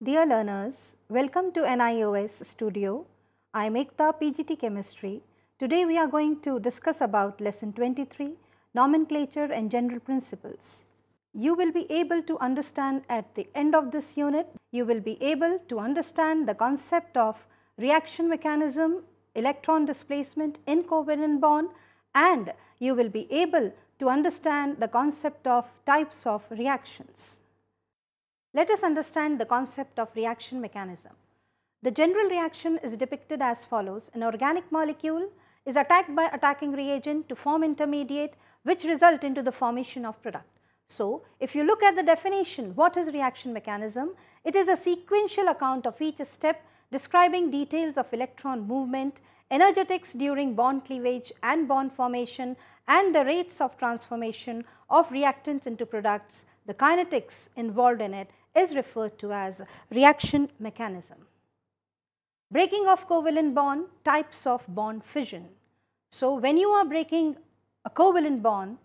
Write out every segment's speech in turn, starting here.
Dear learners, welcome to NIOS studio. I am Ekta PGT Chemistry. Today we are going to discuss about lesson 23 nomenclature and general principles. You will be able to understand at the end of this unit, you will be able to understand the concept of reaction mechanism, electron displacement in covalent bond and you will be able to understand the concept of types of reactions. Let us understand the concept of reaction mechanism. The general reaction is depicted as follows. An organic molecule is attacked by attacking reagent to form intermediate which result into the formation of product. So, if you look at the definition what is reaction mechanism? It is a sequential account of each step describing details of electron movement, energetics during bond cleavage and bond formation and the rates of transformation of reactants into products, the kinetics involved in it is referred to as reaction mechanism. Breaking of covalent bond, types of bond fission. So, when you are breaking a covalent bond,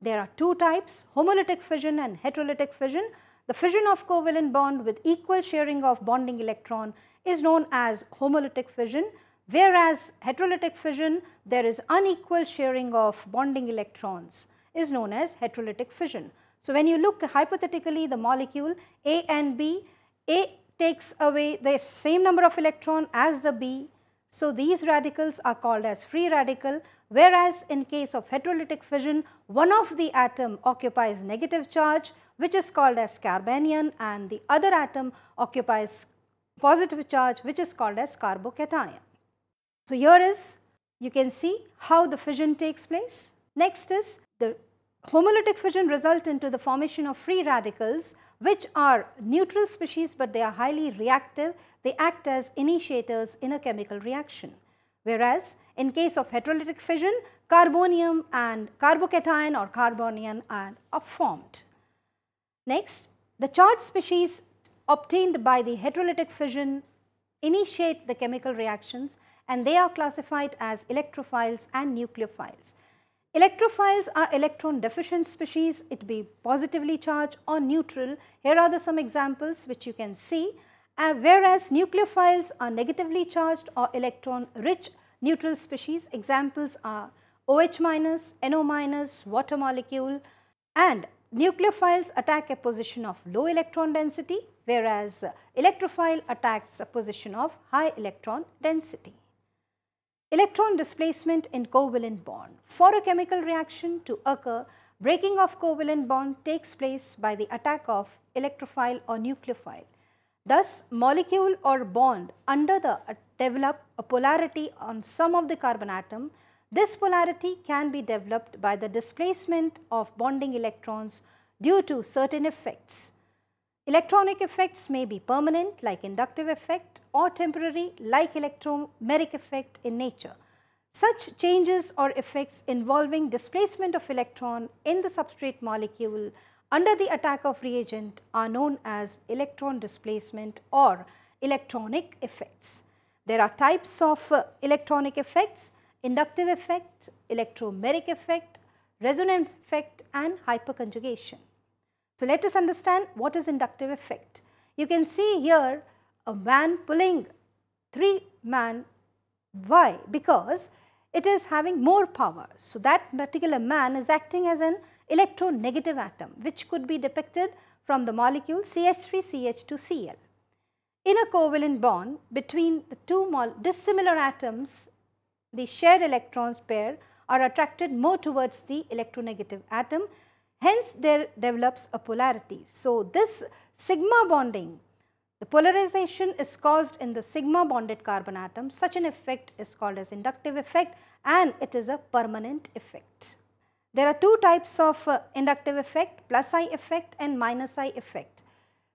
there are two types homolytic fission and heterolytic fission. The fission of covalent bond with equal sharing of bonding electron is known as homolytic fission whereas heterolytic fission there is unequal sharing of bonding electrons is known as heterolytic fission. So, when you look hypothetically the molecule A and B, A takes away the same number of electron as the B. So, these radicals are called as free radical whereas in case of heterolytic fission one of the atom occupies negative charge which is called as carbanion and the other atom occupies positive charge which is called as carbocation. So, here is you can see how the fission takes place. Next is homolytic fission result into the formation of free radicals which are neutral species but they are highly reactive. They act as initiators in a chemical reaction. Whereas in case of heterolytic fission carbonium and carbocation or carbanion are formed. Next the charged species obtained by the heterolytic fission initiate the chemical reactions and they are classified as electrophiles and nucleophiles. Electrophiles are electron deficient species, it be positively charged or neutral. Here are the some examples which you can see. Uh, whereas nucleophiles are negatively charged or electron rich neutral species. Examples are OH minus, NO minus, water molecule and nucleophiles attack a position of low electron density whereas electrophile attacks a position of high electron density. Electron displacement in covalent bond. For a chemical reaction to occur, breaking of covalent bond takes place by the attack of electrophile or nucleophile. Thus, molecule or bond under the uh, develop a polarity on some of the carbon atom. This polarity can be developed by the displacement of bonding electrons due to certain effects. Electronic effects may be permanent like inductive effect or temporary like electromeric effect in nature. Such changes or effects involving displacement of electron in the substrate molecule under the attack of reagent are known as electron displacement or electronic effects. There are types of uh, electronic effects, inductive effect, electromeric effect, resonance effect and hyperconjugation. So, let us understand what is inductive effect. You can see here a man pulling 3 man why? Because it is having more power. So, that particular man is acting as an electronegative atom which could be depicted from the molecule CH3CH2Cl. In a covalent bond between the two dissimilar atoms, the shared electrons pair are attracted more towards the electronegative atom Hence, there develops a polarity. So, this sigma bonding, the polarization is caused in the sigma bonded carbon atom. Such an effect is called as inductive effect and it is a permanent effect. There are two types of uh, inductive effect, plus I effect and minus I effect.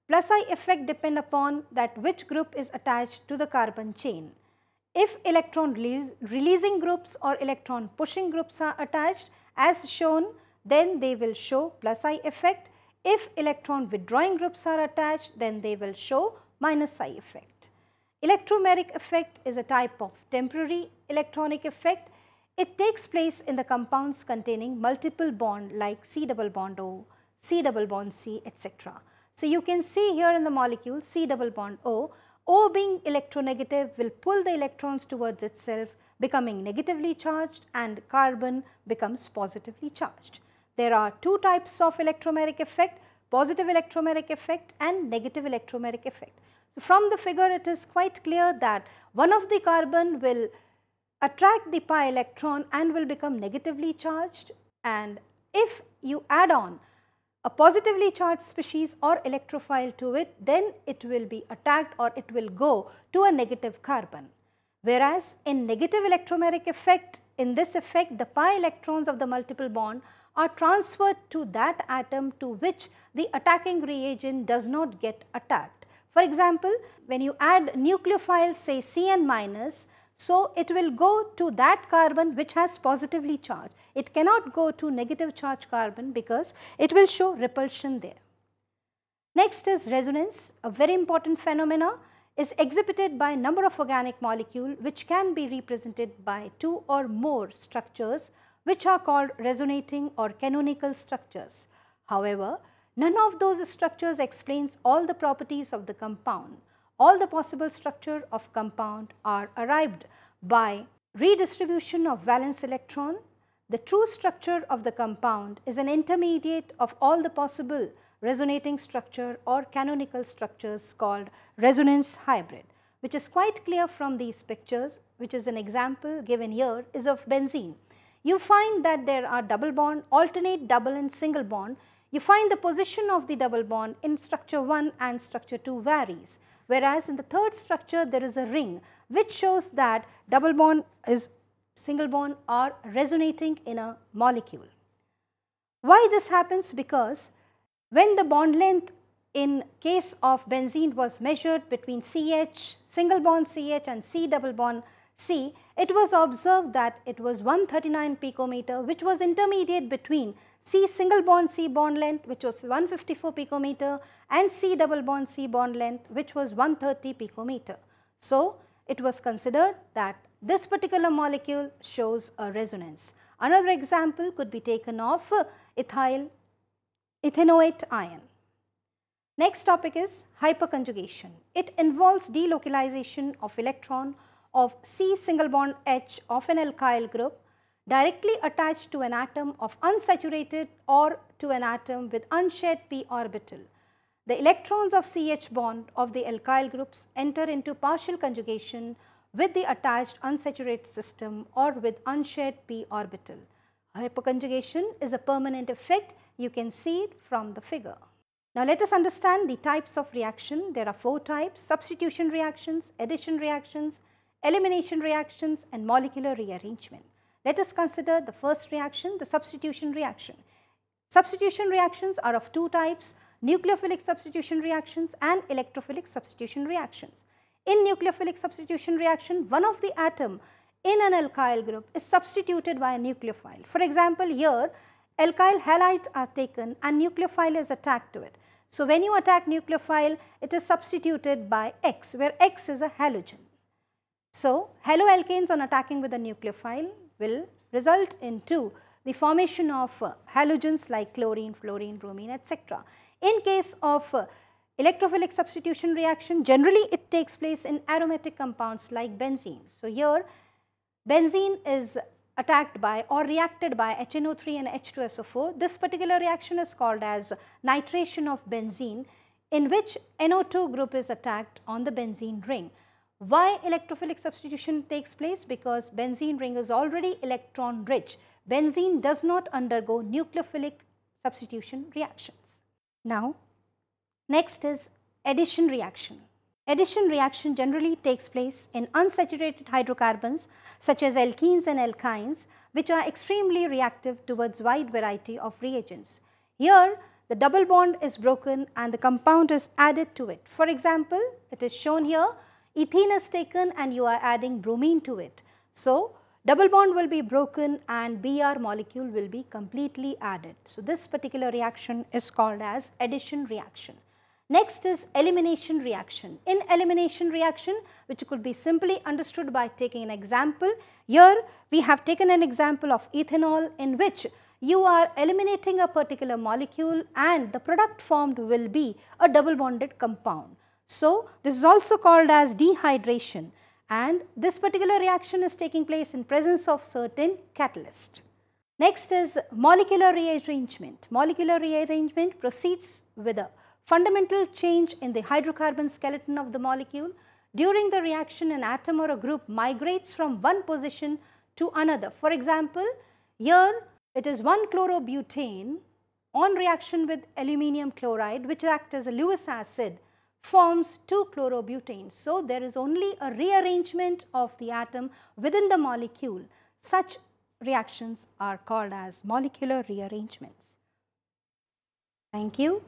Plus I effect depend upon that which group is attached to the carbon chain. If electron release, releasing groups or electron pushing groups are attached as shown then they will show plus I effect. If electron withdrawing groups are attached, then they will show minus I effect. Electromeric effect is a type of temporary electronic effect. It takes place in the compounds containing multiple bond like C double bond O, C double bond C etc. So, you can see here in the molecule C double bond O, O being electronegative will pull the electrons towards itself becoming negatively charged and carbon becomes positively charged. There are two types of electromeric effect, positive electromeric effect and negative electromeric effect. So, from the figure it is quite clear that one of the carbon will attract the pi electron and will become negatively charged and if you add on a positively charged species or electrophile to it then it will be attacked or it will go to a negative carbon. Whereas in negative electromeric effect in this effect the pi electrons of the multiple bond are transferred to that atom to which the attacking reagent does not get attacked. For example, when you add nucleophile say Cn minus, so it will go to that carbon which has positively charged. It cannot go to negative charge carbon because it will show repulsion there. Next is resonance, a very important phenomena is exhibited by number of organic molecule which can be represented by two or more structures which are called resonating or canonical structures. However, none of those structures explains all the properties of the compound. All the possible structure of compound are arrived by redistribution of valence electron. The true structure of the compound is an intermediate of all the possible resonating structure or canonical structures called resonance hybrid which is quite clear from these pictures which is an example given here is of benzene you find that there are double bond, alternate double and single bond. You find the position of the double bond in structure 1 and structure 2 varies. Whereas in the third structure there is a ring which shows that double bond is single bond are resonating in a molecule. Why this happens? Because when the bond length in case of benzene was measured between CH, single bond CH and C double bond C, it was observed that it was 139 picometer which was intermediate between C single bond C bond length which was 154 picometer and C double bond C bond length which was 130 picometer. So, it was considered that this particular molecule shows a resonance. Another example could be taken of ethyl ethanoate ion. Next topic is hyperconjugation. It involves delocalization of electron of C single bond H of an alkyl group directly attached to an atom of unsaturated or to an atom with unshared p orbital. The electrons of CH bond of the alkyl groups enter into partial conjugation with the attached unsaturated system or with unshared p orbital. Hyperconjugation is a permanent effect, you can see it from the figure. Now let us understand the types of reaction. There are four types, substitution reactions, addition reactions, elimination reactions and molecular rearrangement. Let us consider the first reaction, the substitution reaction. Substitution reactions are of two types, nucleophilic substitution reactions and electrophilic substitution reactions. In nucleophilic substitution reaction, one of the atom in an alkyl group is substituted by a nucleophile. For example, here alkyl halides are taken and nucleophile is attacked to it. So, when you attack nucleophile, it is substituted by X, where X is a halogen. So, haloalkanes on attacking with a nucleophile will result into the formation of uh, halogens like chlorine, fluorine, bromine etc. In case of uh, electrophilic substitution reaction generally it takes place in aromatic compounds like benzene. So, here benzene is attacked by or reacted by HNO3 and H2SO4. This particular reaction is called as nitration of benzene in which NO2 group is attacked on the benzene ring. Why electrophilic substitution takes place? Because benzene ring is already electron rich. Benzene does not undergo nucleophilic substitution reactions. Now, next is addition reaction. Addition reaction generally takes place in unsaturated hydrocarbons such as alkenes and alkynes which are extremely reactive towards wide variety of reagents. Here the double bond is broken and the compound is added to it. For example, it is shown here ethene is taken and you are adding bromine to it. So, double bond will be broken and Br molecule will be completely added. So, this particular reaction is called as addition reaction. Next is elimination reaction. In elimination reaction which could be simply understood by taking an example, here we have taken an example of ethanol in which you are eliminating a particular molecule and the product formed will be a double bonded compound. So, this is also called as dehydration and this particular reaction is taking place in presence of certain catalyst. Next is molecular rearrangement. Molecular rearrangement proceeds with a fundamental change in the hydrocarbon skeleton of the molecule. During the reaction an atom or a group migrates from one position to another. For example, here it is 1 chlorobutane on reaction with aluminium chloride which acts as a Lewis acid forms 2 chlorobutane. So, there is only a rearrangement of the atom within the molecule. Such reactions are called as molecular rearrangements. Thank you.